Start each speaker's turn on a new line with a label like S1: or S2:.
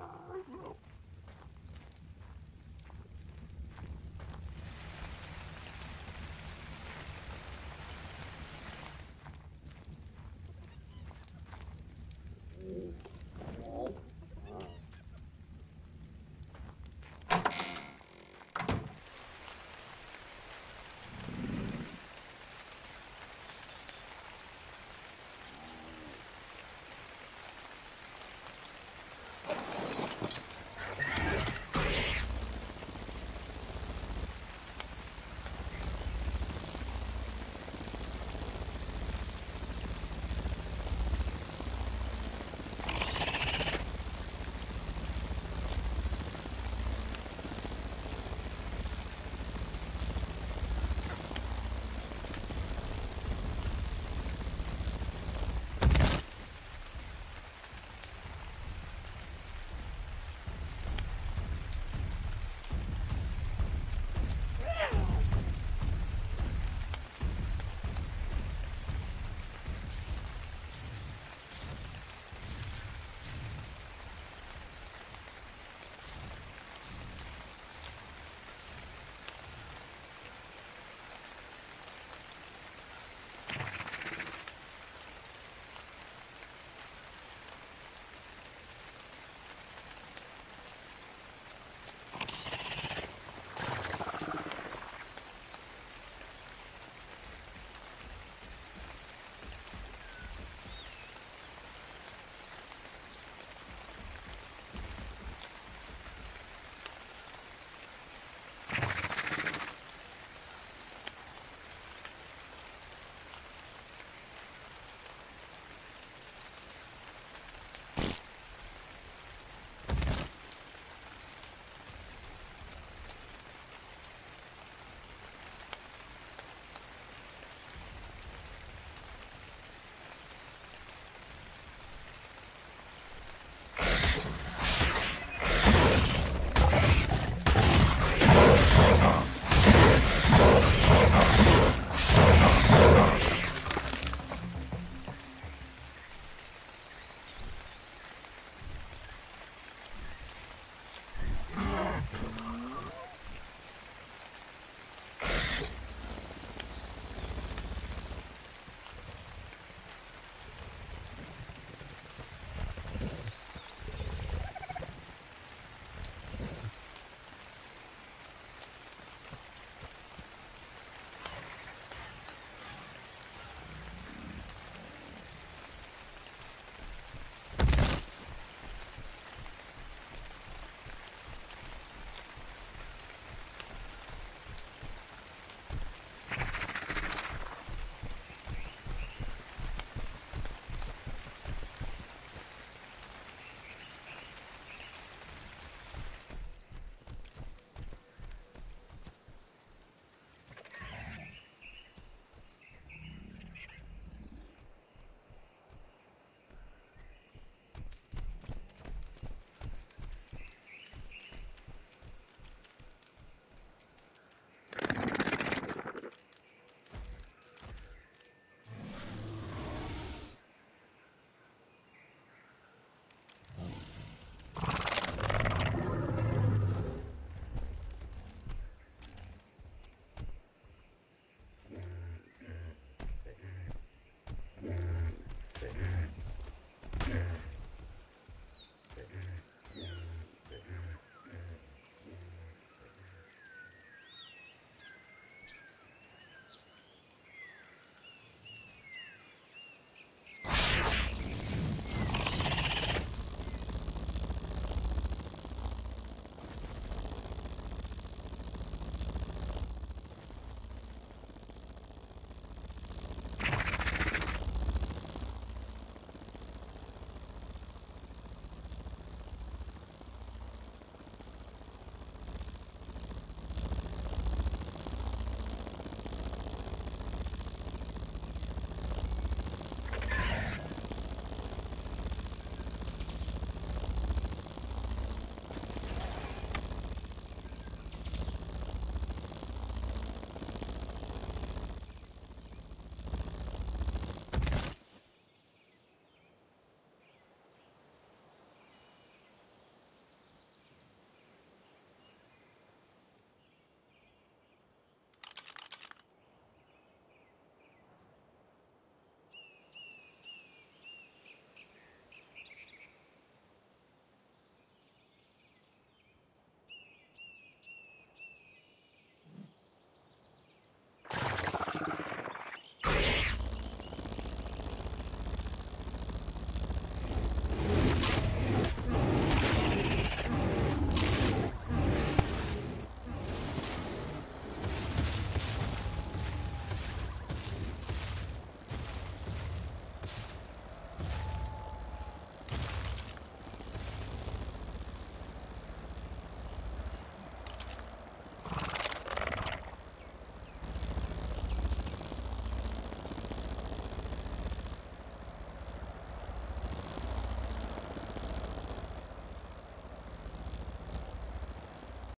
S1: Uh, nope.